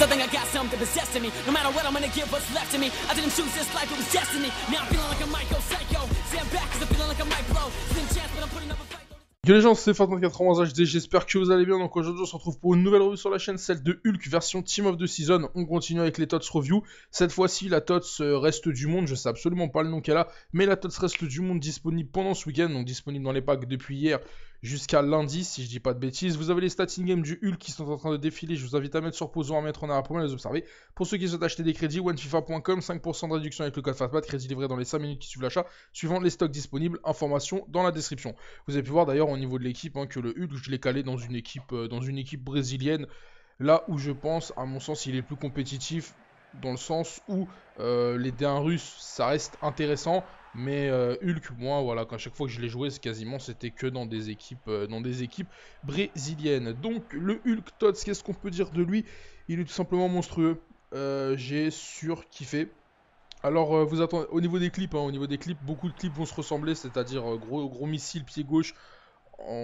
Cause I think I got something possessing me. No matter what, I'm gonna give what's left of me. I didn't choose this life, it was destiny. Now I'm feeling like a Michael Psycho. Stand back cause I'm feeling like might blow. Slim chance, but I'm putting up a fight. Yo les gens, c'est Fat24 HD, j'espère que vous allez bien. Donc aujourd'hui, on se retrouve pour une nouvelle revue sur la chaîne, celle de Hulk version Team of the Season. On continue avec les TOTS Review. Cette fois-ci, la TOTS euh, reste du monde, je sais absolument pas le nom qu'elle a, mais la TOTS reste du monde disponible pendant ce week-end, donc disponible dans les packs depuis hier jusqu'à lundi, si je dis pas de bêtises. Vous avez les stats in-game du Hulk qui sont en train de défiler. Je vous invite à mettre sur pause ou à mettre en arrière pour les observer. Pour ceux qui souhaitent acheter des crédits, onefifa.com, 5% de réduction avec le code FATPAT, crédit livré dans les 5 minutes qui suivent l'achat, suivant les stocks disponibles. Information dans la description. Vous avez pu voir d'ailleurs au niveau de l'équipe hein, que le Hulk, je l'ai calé dans une équipe, euh, dans une équipe brésilienne. Là où je pense, à mon sens, il est plus compétitif dans le sens où euh, les D1 russes, ça reste intéressant, mais euh, Hulk, moi, voilà, quand chaque fois que je l'ai joué, c'est quasiment c'était que dans des équipes, euh, dans des équipes brésiliennes. Donc le Hulk Tots, qu'est-ce qu'on peut dire de lui? Il est tout simplement monstrueux. Euh, J'ai surkiffé. Alors euh, vous attendez, au niveau des clips, hein, au niveau des clips, beaucoup de clips vont se ressembler, c'est-à-dire gros gros missile pied gauche.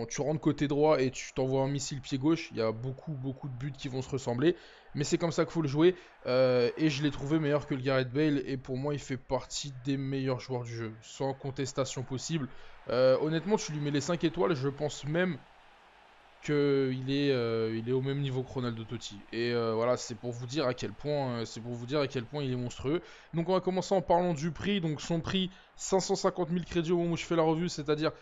Tu rentres côté droit et tu t'envoies un missile pied gauche. Il y a beaucoup beaucoup de buts qui vont se ressembler, mais c'est comme ça qu'il faut le jouer. Euh, et je l'ai trouvé meilleur que le Gareth Bale et pour moi il fait partie des meilleurs joueurs du jeu, sans contestation possible. Euh, honnêtement, tu lui mets les 5 étoiles, je pense même qu'il est, euh, est au même niveau que Ronaldo Totti. Et voilà, c'est pour vous dire à quel point, c'est pour vous dire à quel point il est monstrueux. Donc on va commencer en parlant du prix. Donc son prix 550 000 crédits au moment où je fais la revue, c'est-à-dire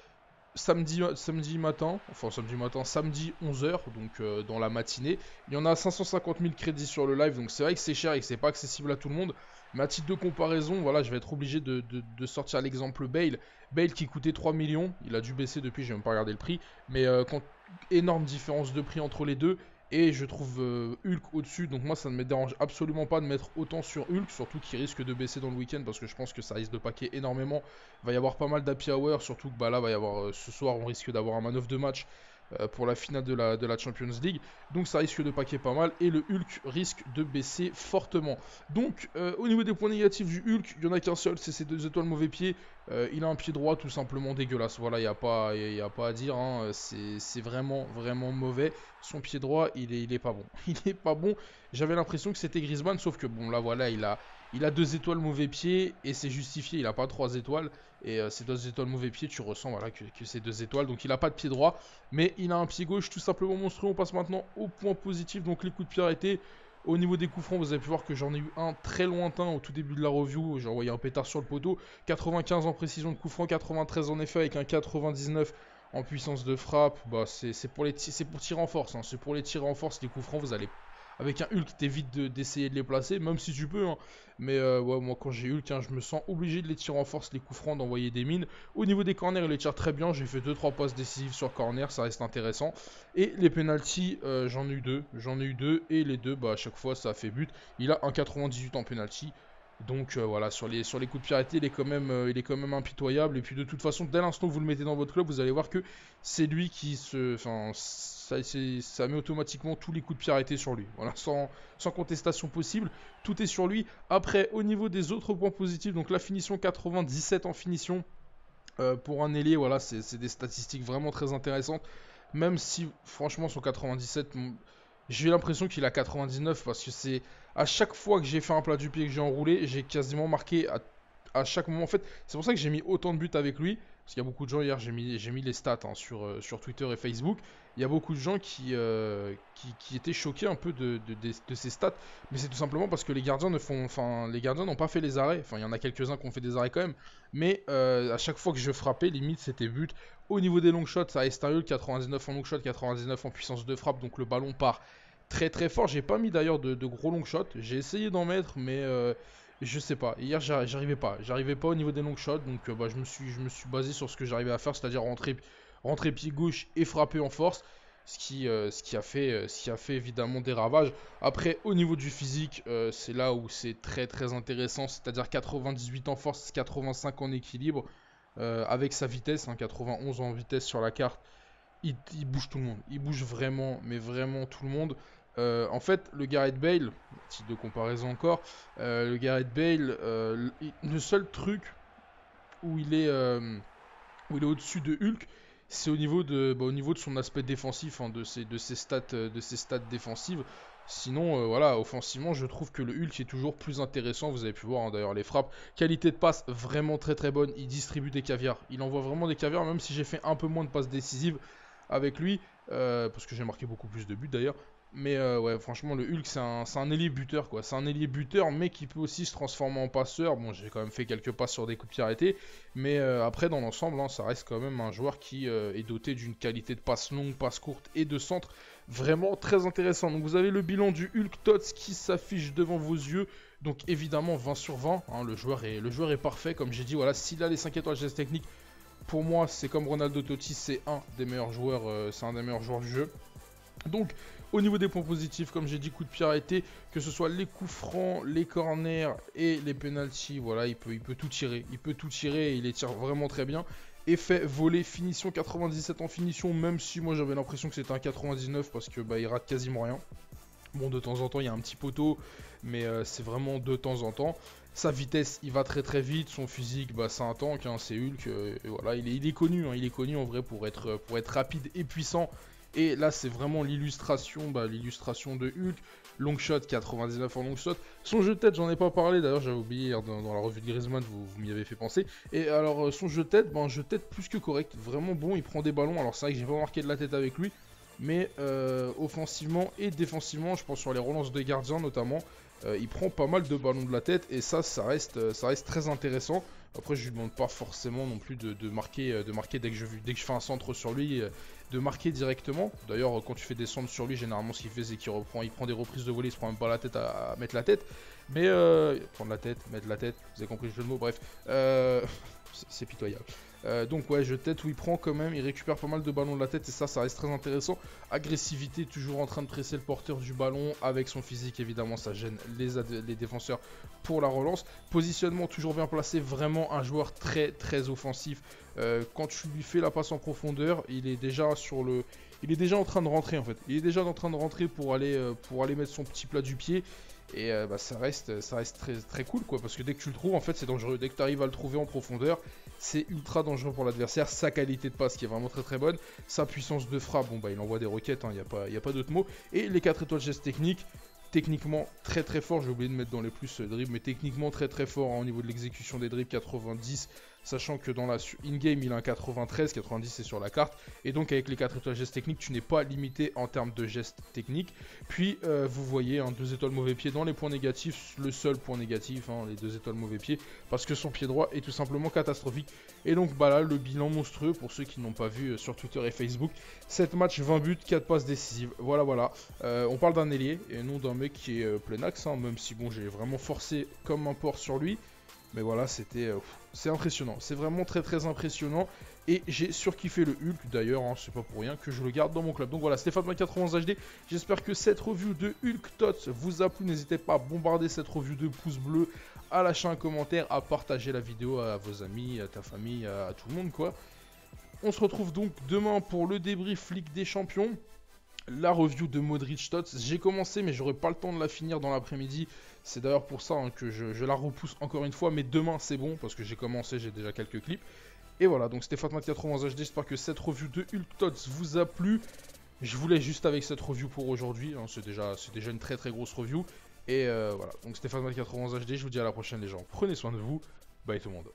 samedi, matin, enfin samedi matin, samedi 11h, donc euh, dans la matinée. Il y en a 550 000 crédits sur le live, donc c'est vrai que c'est cher et que c'est pas accessible à tout le monde. Mais à titre de comparaison, voilà, je vais être obligé de, sortir l'exemple Bale. Bale qui coûtait 3 millions, il a dû baisser depuis, j'ai même pas regardé le prix. Mais euh, quand, énorme différence de prix entre les deux. Et je trouve euh, Hulk au-dessus, donc moi ça ne me dérange absolument pas de mettre autant sur Hulk, surtout qu'il risque de baisser dans le week-end parce que je pense que ça risque de paquer énormément. Il va y avoir pas mal d'happy hour, surtout que bah, là va y avoir euh, ce soir on risque d'avoir un man de match pour la finale de la, Champions League. Donc ça risque de paquer pas mal et le Hulk risque de baisser fortement. Donc euh, au niveau des points négatifs du Hulk, il y en a qu'un seul, c'est ses deux étoiles mauvais pied. Euh, il a un pied droit tout simplement dégueulasse. Voilà, il n'y a, pas- a pas à dire. hein. C'est c'est vraiment, vraiment mauvais. Son pied droit, il est, il est pas bon. Il est pas bon. J'avais l'impression que c'était Griezmann, sauf que bon, là voilà, il a, il a deux étoiles mauvais pied et c'est justifié. Il a pas trois étoiles. Et euh, ces deux étoiles mauvais pied, tu ressens voilà, que, c'est deux étoiles. Donc il a pas de pied droit, mais il a un pied gauche tout simplement monstrueux. On passe maintenant au point positif. Donc les coups de pied arrêtés. Au niveau des coups francs, vous avez pu voir que j'en ai eu un très lointain au tout début de la review. J'ai envoyé un pétard sur le poteau. 95 en précision de coup franc, 93 en effet avec un 99 en puissance de frappe. Bah, c'est pour, les pour tirer en force. hein. C'est pour les tirer en force, les coups francs. Vous allez. Avec un Hulk, t'évites de- d'essayer de, les placer, même si tu peux. hein. Mais euh, moi, quand j'ai Hulk, hein, je me sens obligé de les tirer en force, les coups francs, d'envoyer des mines. Au niveau des corners, il les tire très bien. J'ai fait 2-3 passes décisives sur corner, ça reste intéressant. Et les penalties, euh, j'en ai eu deux. J'en ai eu deux. Et les deux, bah, à chaque fois, ça fait but. Il a un 98 en penalty. Donc euh, voilà, sur les, coups de pied arrêtés, il est, quand même, euh, il est quand même impitoyable. Et puis de toute façon, dès l'instant où vous le mettez dans votre club, vous allez voir que c'est lui qui se. Enfin, ça, ça met automatiquement tous les coups de pied arrêtés sur lui. Voilà, sans, sans contestation possible. Tout est sur lui. Après, au niveau des autres points positifs, donc la finition 97 en finition. euh, pour un ailier, voilà, c'est des statistiques vraiment très intéressantes. Même si, franchement, son 97, mon- j'ai l'impression qu'il a 99 parce que c'est à chaque fois que j'ai fait un plat du pied que j'ai enroulé, j'ai quasiment marqué à, à chaque moment. En fait, c'est pour ça que j'ai mis autant de buts avec lui. Parce qu'il y a beaucoup de gens, hier, j'ai mis, mis les stats hein, sur, euh, sur Twitter et Facebook. Il y a beaucoup de gens qui, euh, étaient choqués un peu de, ces stats. Mais c'est tout simplement parce que les gardiens ne font, enfin, les gardiens n'ont pas fait les arrêts. Enfin, il y en a quelques-uns qui ont fait des arrêts quand même. Mais euh, à chaque fois que je frappais, limite, c'était but. Au niveau des long shots, un Hulk, 99 en long shot, 99 en puissance de frappe. Donc le ballon part très très fort. J'ai pas mis d'ailleurs de, gros long shots. J'ai essayé d'en mettre, mais euh, je sais pas. Hier, j'arri- j'arrivais pas. J'arrivais pas au niveau des long shots. Donc euh, bah, je, me suis, je me suis basé sur ce que j'arrivais à faire, c'est-à-dire rentrer, rentrer pied gauche et frapper en force. Ce qui, euh, ce, qui a fait, ce qui a fait évidemment des ravages. Après, au niveau du physique, c'est là où c'est très très intéressant. C'est-à-dire 98 en force, 85 en équilibre. avec sa vitesse, hein, 91 en vitesse sur la carte. Il bouge tout le monde. Il bouge vraiment, mais vraiment tout le monde. Euh, en fait, le Gareth Bale, titre de comparaison encore, euh, le Gareth Bale, euh, le, seul truc où il est, est au-dessus de Hulk, c'est au niveau de, bah, au niveau de son aspect défensif, hein, de, ses, de, ses stats, de ses stats défensives. Sinon, voilà, offensivement, je trouve que le Hulk est toujours plus intéressant. Vous avez pu voir hein, d'ailleurs les frappes. Qualité de passe vraiment très très bonne. Il distribue des caviars. Il envoie vraiment des caviars, même si j'ai fait un peu moins de passes décisives avec lui. Parce que j'ai marqué beaucoup plus de buts d'ailleurs. Mais euh, ouais, franchement, le Hulk, c'est un, un ailier buteur, quoi. C'est un ailier buteur, mais qui peut aussi se transformer en passeur. Bon, j'ai quand même fait quelques passes sur des coups de pied arrêtés. Mais après, dans l'ensemble, hein, ça reste quand même un joueur qui est doté d'une qualité de passe longue, passe courte et de centre Vraiment très intéressant. Donc vous avez le bilan du Hulk Tots qui s'affiche devant vos yeux. Donc évidemment 20 sur 20. Hein, le, joueur est, parfait. Comme j'ai dit, voilà, s'il a les 5 étoiles geste technique, pour moi c'est comme Ronaldo Totti, c'est un des meilleurs joueurs, euh, c'est un des meilleurs joueurs du jeu. Donc au niveau des points positifs, comme j'ai dit, coup de pied arrêté, que ce soit les coups francs, les corners et les penalties, voilà, il peut, tout tirer. Il peut tout tirer il les tire vraiment très bien. Effet volé, finition 97 en finition, même si moi j'avais l'impression que c'était un 99 parce que bah il rate quasiment rien. Bon de temps en temps il y a un petit poteau, mais euh, c'est vraiment de temps en temps. Sa vitesse, il va très très vite, son physique, bah c'est un tank, hein, c'est Hulk, euh, voilà, il est, il est connu, hein, il est connu en vrai pour être, pour être rapide et puissant. Et là c'est vraiment l'illustration, bah, l'illustration de Hulk. Long shot, 99 en long shot. Son jeu de tête, j'en ai pas parlé, d'ailleurs j'avais oublié hier dans, la revue de Griezmann, vous, m'y avez fait penser. Et alors euh, son jeu de tête, ben, un jeu de tête plus que correct, vraiment bon, il prend des ballons, alors c'est vrai que j'ai pas marqué de la tête avec lui, mais euh, offensivement et défensivement, je pense sur les relances de gardien notamment, euh, il prend pas mal de ballons de la tête et ça, ça reste, ça reste très intéressant. Après, je lui demande pas forcément non plus de, marquer, de marquer dès que, je, dès que je fais un centre sur lui, de marquer directement. D'ailleurs, quand tu fais des centres sur lui, généralement, ce qu'il fait, c'est qu'il reprend, il prend des reprises de volée, il se prend même pas la tête à, mettre la tête. Mais euh, prendre la tête, mettre la tête, vous avez compris le jeu de mots, bref. Euh, c'est pitoyable. Euh, donc ouais, je tête où il prend quand même, il récupère pas mal de ballons de la tête et ça, ça reste très intéressant. Agressivité, toujours en train de presser le porteur du ballon avec son physique, évidemment, ça gêne les, défenseurs pour la relance. Positionnement toujours bien placé, vraiment un joueur très très offensif. Euh, quand tu lui fais la passe en profondeur, il est déjà sur le, il est déjà en train de rentrer en fait. Il est déjà en train de rentrer pour aller, euh, mettre son petit plat du pied. Et bah, ça reste, ça reste très, très cool quoi, parce que dès que tu le trouves, en fait, c'est dangereux. Dès que tu arrives à le trouver en profondeur, c'est ultra dangereux pour l'adversaire. Sa qualité de passe qui est vraiment très très bonne. Sa puissance de frappe, bon bah il envoie des roquettes, il hein, n'y a pas, pas d'autre mot. Et les 4 étoiles gestes techniques, techniquement très très fort. J'ai oublié de mettre dans les plus euh, dribbles, mais techniquement très très fort hein, au niveau de l'exécution des dribbles, 90 sachant que dans la in-game il a un 93, 90 c'est sur la carte, et donc avec les 4 étoiles gestes techniques tu n'es pas limité en termes de gestes techniques. Puis euh, vous voyez, un 2 étoiles mauvais pied dans les points négatifs, le seul point négatif, hein, les 2 étoiles mauvais pied, parce que son pied droit est tout simplement catastrophique. Et donc bah là, le bilan monstrueux pour ceux qui n'ont pas vu euh, sur Twitter et Facebook, 7 matchs, 20 buts, 4 passes décisives, voilà voilà. Euh, on parle d'un ailier et non d'un mec qui est plein axe, hein, même si bon j'ai vraiment forcé comme un porc sur lui. Mais voilà, c'était... Euh, c'est impressionnant. C'est vraiment très très impressionnant. Et j'ai surkiffé le Hulk d'ailleurs, hein, c'est pas pour rien que je le garde dans mon club. Donc voilà, Stéphane 91 HD. J'espère que cette review de Hulk Tots vous a plu. N'hésitez pas à bombarder cette review de pouces bleus, à lâcher un commentaire, à partager la vidéo à vos amis, à ta famille, à, tout le monde quoi. On se retrouve donc demain pour le débrief Ligue des Champions la review de Modric Tots. J'ai commencé, mais j'aurai pas le temps de la finir dans l'après-midi. C'est d'ailleurs pour ça hein, que je, la repousse encore une fois. Mais demain, c'est bon, parce que j'ai commencé, j'ai déjà quelques clips. Et voilà, donc c'était Fatma80 HD. J'espère que cette review de Hulk Tots vous a plu. Je voulais juste avec cette review pour aujourd'hui. Hein. c'est déjà, une très très grosse review. Et euh, voilà, donc c'était Fatma80 HD. Je vous dis à la prochaine, les gens. Prenez soin de vous. Bye tout le monde.